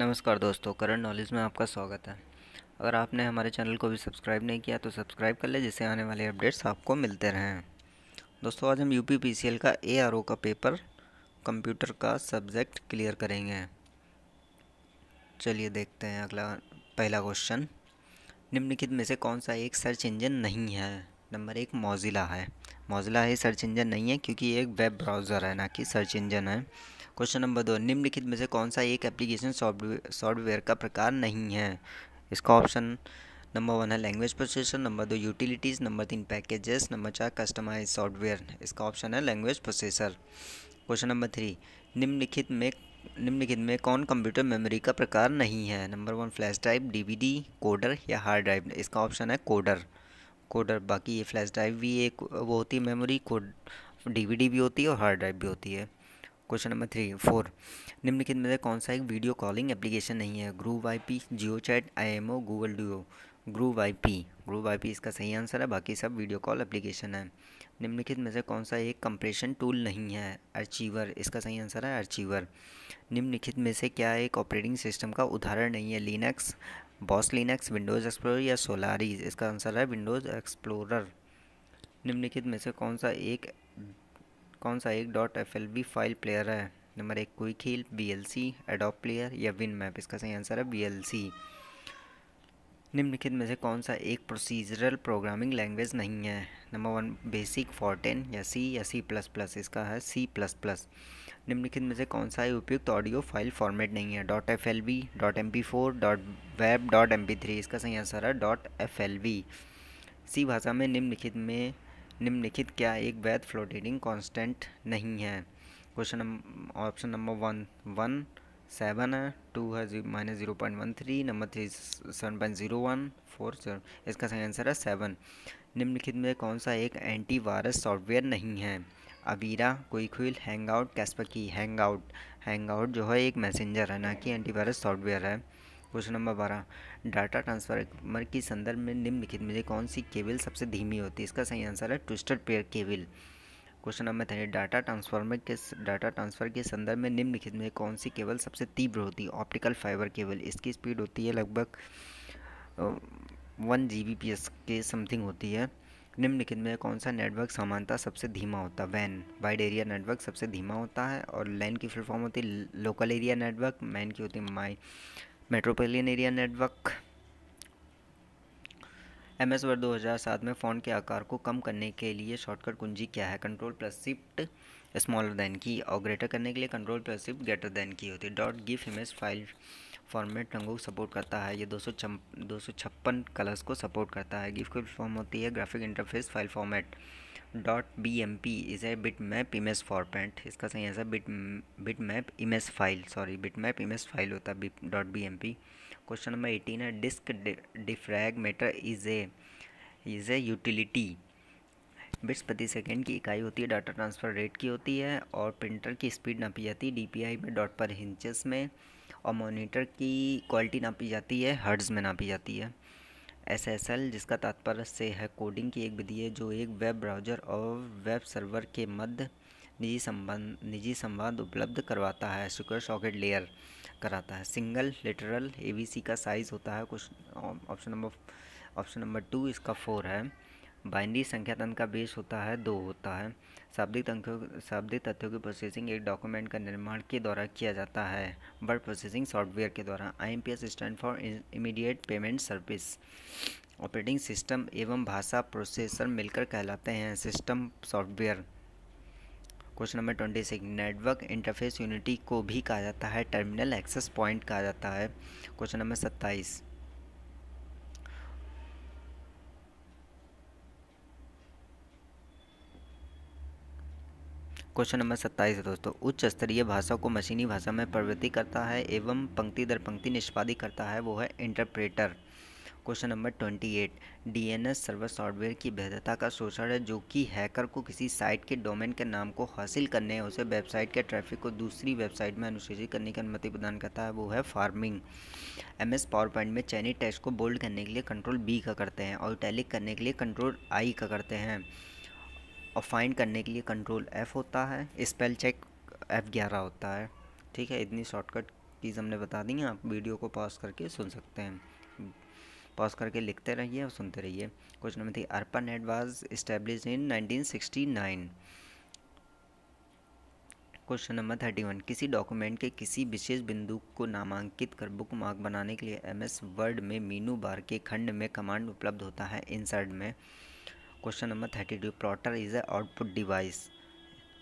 नमस्कार दोस्तों current knowledge में आपका स्वागत है। अगर आपने हमारे चैनल को भी सब्सक्राइब नहीं किया तो सब्सक्राइब कर ले, जिससे आने वाले अपडेट्स आपको मिलते रहें। दोस्तों, आज हम यू पी का एआरओ का पेपर, कंप्यूटर का सब्जेक्ट क्लियर करेंगे। चलिए देखते हैं अगला, पहला क्वेश्चन। निम्नलिखित में से कौन सा एक सर्च इंजन नहीं है? नंबर एक, मोजिला है। मोजिला है सर्च इंजन नहीं है, क्योंकि एक वेब ब्राउज़र है, ना कि सर्च इंजन है। क्वेश्चन नंबर दो, निम्नलिखित में से कौन सा एक एप्लीकेशन सॉफ्टवेयर सॉफ्टवेयर का प्रकार नहीं है? इसका ऑप्शन नंबर वन है लैंग्वेज प्रोसेसर नंबर दो यूटिलिटीज़ नंबर तीन पैकेजेस नंबर चार कस्टमाइज सॉफ्टवेयर इसका ऑप्शन है language processor question number three निम्नलिखित में निम्नलिखित में कौन कंप्यूटर मेमोरी का प्रकार नहीं है? Number one flash drive DVD coder या हार्ड ड्राइव इसका ऑप्शन है कोडर कोडर बाकी ये फ्लैश ड्राइव भी एक, वो होती है मेमोरी कोड डीवीडी भी होती है और हार्ड ड्राइव भी होती है. क्वेश्चन नंबर थ्री फोर निम्नलिखित में से कौन सा एक वीडियो कॉलिंग एप्लीकेशन नहीं है? Groove I P Jio chat I M O Google Duo Groove I P Groove I P इसका सही आंसर है, बाकी सब वीडियो कॉल एप्लीकेशन है. निम्नलिखित में से कौन सा एक कंप्रेशन टूल नहीं है? अर्चीवर इसका सही आंसर है अर्चीवर निम्नलिखित में से क्या एक ऑपरेटिंग सिस्टम का उदाहरण नहीं है? Linux BOSS Linux Windows Explorer या सोलारीज इसका आंसर है विंडोज़ एक्सप्लोरर निम्नलिखित में से कौन सा एक कौन सा एक डॉट एफ़ फ़ाइल प्लेयर है? नंबर एक Quick Heal B L C Adobe player या विन मैप इसका सही आंसर है बी एल सी निम्नलिखित में से कौन सा एक प्रोसीजरल प्रोग्रामिंग लैंग्वेज नहीं है? नंबर वन बेसिक फॉर्टेन या सी या सी प्लस प्लस इसका है सी प्लस प्लस निम्नलिखित में से कौन सा उपयुक्त ऑडियो फ़ाइल फॉर्मेट नहीं है? Dot F L V dot M P four dot web dot M P three इसका सही आंसर है dot F L V C भाषा में निम्नलिखित में निम्नलिखित क्या एक वैध फ्लोटेटिंग कांस्टेंट नहीं है? Question number option number one one seven है टू है minus zero point one three number three seven point zero one four seven इसका सही आंसर है सेवन निम्नलिखित में कौन सा एक एंटी वायरस सॉफ्टवेयर नहीं है? Avira Quick Heal hangout Kaspersky hangout hangout जो है एक मैसेंजर है, ना कि एंटीवायरस सॉफ्टवेयर है। क्वेश्चन नंबर बारह, डाटा ट्रांसफ़र की संदर्भ में निम्नलिखित में से कौन सी केबल सबसे धीमी होती है? इसका सही आंसर है twisted pair cable. Question number three data transformer के डाटा ट्रांसफ़र के संदर्भ में निम्नलिखित में कौन सी केबल सबसे तीव्र होती है? ऑप्टिकल फाइबर केबल, इसकी स्पीड होती है लगभग वन जी के समथिंग होती है। निम्नलिखित में कौन सा नेटवर्क समानता सबसे धीमा होता है? वैन, वाइड एरिया नेटवर्क सबसे धीमा होता है और लैन की फुल फॉर्म होती है, लोकल एरिया नेटवर्क, मैन की होती है, माई। Metropolitan area network. M S Word दो हज़ार सात में फ़ोन के आकार को कम करने के लिए शॉर्टकट कुंजी क्या है? Control plus shift smaller than key और ग्रेटर करने के लिए control plus shift greater than key होती है। Dot GIF image file format रंगों को सपोर्ट करता है। ये दो सौ दो सौ छप्पन कलर्स को सपोर्ट करता है। गिफ्ट की फॉर्म होती है। Graphic interface file format dot B M P is a bitmap image format इसका सही answer bit bitmap image file sorry bitmap image file होता है dot B M P question number eighteen है disk defragmenter is a is a utility bits प्रति second की इकाई होती है डाटा ट्रांसफ़र रेट की होती है, और प्रिंटर की स्पीड नापी जाती है डी पी आई में डॉट पर इंचेस में, और मॉनिटर की क्वालिटी नापी जाती है हर्ड्स में नापी जाती है। एस एस एल जिसका तात्पर्य से है कोडिंग की एक विधि है, जो एक वेब ब्राउज़र और वेब सर्वर के मध्य निजी संबंध, निजी संवाद उपलब्ध करवाता है सिक्योर सॉकेट लेयर कराता है। सिंगल लिटरल ए का साइज़ होता है, कुछ option number option number two इसका फोर है। बाइनरी संख्या तंत्र का बेस होता है, दो होता है। शाब्दिक तथ्यों शाब्दिक तथ्यों की प्रोसेसिंग एक डॉक्यूमेंट का निर्माण के द्वारा किया जाता है वर्ड प्रोसेसिंग सॉफ्टवेयर के द्वारा। I M P S stand for immediate payment service operating system एवं भाषा प्रोसेसर मिलकर कहलाते हैं system software question number twenty six network interface unity को भी कहा जाता है टर्मिनल एक्सेस पॉइंट कहा जाता है। क्वेश्चन नंबर सत्ताईस क्वेश्चन नंबर सत्ताईस है दोस्तों। उच्च स्तरीय भाषा को मशीनी भाषा में प्रवृत्ति करता है एवं पंक्ति दर पंक्ति निष्पादित करता है, वो है interpreter question number twenty eight DNS server software की भेदता का शोषण है, जो कि हैकर को किसी साइट के डोमेन के नाम को हासिल करने उसे वेबसाइट के ट्रैफ़िक को दूसरी वेबसाइट में अनुसूचित करने की अनुमति प्रदान करता है, वो है pharming M S power point में चैनी टेक्स्ट को बोल्ड करने के लिए कंट्रोल बी का करते हैं और टैलिक करने के लिए कंट्रोल आई का करते हैं। और फाइंड करने के लिए कंट्रोल एफ़ होता है। स्पेल चेक एफ़ ग्यारह होता है। ठीक है, इतनी शॉर्टकट चीज़ हमने बता दी हैं। आप वीडियो को पॉज करके सुन सकते हैं। पॉज करके लिखते रहिए और सुनते रहिए। Question number three ARPANET was establish in 1969 question number thirty one किसी डॉक्यूमेंट के किसी विशेष बिंदु को नामांकित कर बुक मार्क बनाने के लिए एम एस वर्ड में मीनू बार के खंड में कमांड उपलब्ध होता है। इंसर्ट में। Question number thirty two, plotter is a output device.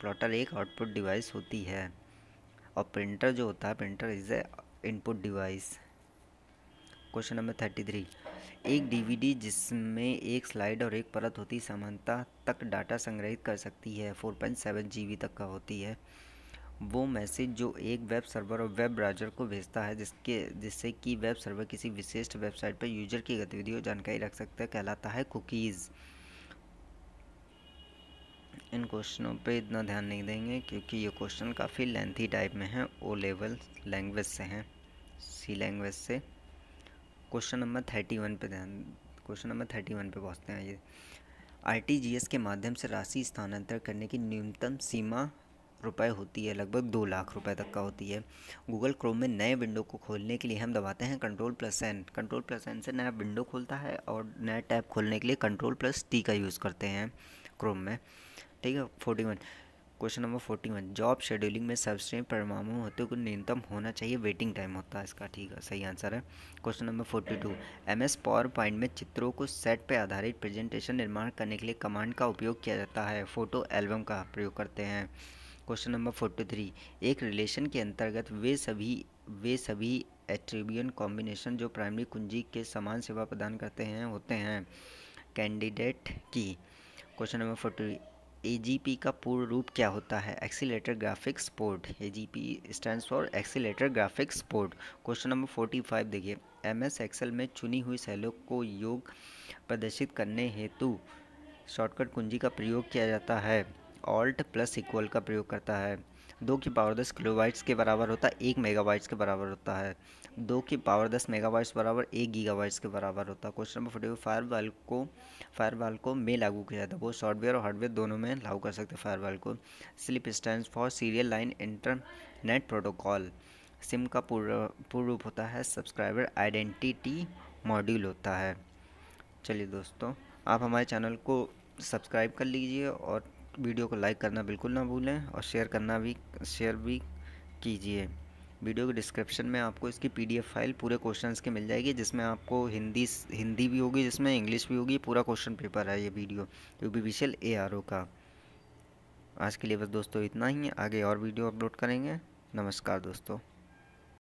Plotter एक आउटपुट डिवाइस होती है और प्रिंटर जो होता है, printer is a input device. Question number thirty three, एक डीवीडी जिसमें एक स्लाइड और एक परत होती समानता तक डाटा संग्रहित कर सकती है 4.7 जीबी तक का होती है। वो मैसेज जो एक वेब सर्वर और वेब ब्राउज़र को भेजता है, जिसके, जिससे कि वेब सर्वर किसी विशिष्ट वेबसाइट पर यूज़र की गतिविधियों जानकारी रख सकता है, कहलाता है कुकीज़। इन क्वेश्चनों पे इतना ध्यान नहीं देंगे क्योंकि ये क्वेश्चन काफ़ी लेंथी टाइप में हैं ओ लेवल लैंग्वेज से हैं सी लैंग्वेज से। क्वेश्चन नंबर थर्टी वन पे ध्यान, क्वेश्चन नंबर थर्टी वन पे पहुँचते हैं ये। आरटीजीएस के माध्यम से राशि स्थानांतरण करने की न्यूनतम सीमा रुपए होती है, लगभग दो लाख रुपए तक का होती है। गूगल क्रोम में नए विंडो को खोलने के लिए हम दबाते हैं control plus N control plus N से नया विंडो खोलता है और नया टैब खोलने के लिए कंट्रोल प्लस टी का यूज़ करते हैं क्रोम में। ठीक है forty one question number forty one job scheduling में सबसे परिणामों होते हुए न्यूनतम होना चाहिए वेटिंग टाइम होता है इसका, ठीक है, सही आंसर है। Question number forty two M S PowerPoint में चित्रों को सेट पर आधारित प्रेजेंटेशन निर्माण करने के लिए कमांड का उपयोग किया जाता है फ़ोटो एल्बम का प्रयोग करते हैं। क्वेश्चन नंबर फोर्टी थ्री एक रिलेशन के अंतर्गत वे सभी वे सभी एट्रीब्यून कॉम्बिनेशन जो प्राइमरी कुंजी के समान सेवा प्रदान करते हैं, होते हैं। कैंडिडेट की। क्वेश्चन नंबर फोर्टी एजीपी का पूर्ण रूप क्या होता है? Accelerated graphics port A G P stand for accelerated graphics port question number forty five देखिए। एम एस एक्सेल में चुनी हुई सेलों को योग प्रदर्शित करने हेतु शॉर्टकट कुंजी का प्रयोग किया जाता है। ऑल्ट प्लस इक्वल का प्रयोग करता है। दो की पावर दस किलोवाइट्स के बराबर होता है, एक मेगावाइट्स के बराबर होता है। दो की पावर दस मेगावाइट्स बराबर, एक गीगावाइट्स के बराबर होता है। क्वेश्चन नंबर फोर्टी फायर वाल को फायर वाल को में लागू किया जाता है। वो सॉफ्टवेयर और हार्डवेयर दोनों में लागू कर सकते हैं फायर वाल को। SLIP stand for serial line internet protocol. SIM का पूर्ण पूर्ण रूप होता है, सब्सक्राइबर आइडेंटिटी मॉड्यूल होता है। चलिए दोस्तों, आप हमारे चैनल को सब्सक्राइब कर लीजिए और वीडियो को लाइक करना बिल्कुल ना भूलें और शेयर करना भी, शेयर भी कीजिए। वीडियो के डिस्क्रिप्शन में आपको इसकी पीडीएफ फ़ाइल पूरे क्वेश्चंस की मिल जाएगी, जिसमें आपको हिंदी हिंदी भी होगी, जिसमें इंग्लिश भी होगी, पूरा क्वेश्चन पेपर है ये video you B we shall A R O का। आज के लिए बस दोस्तों इतना ही, आगे और वीडियो अपलोड करेंगे। नमस्कार दोस्तों।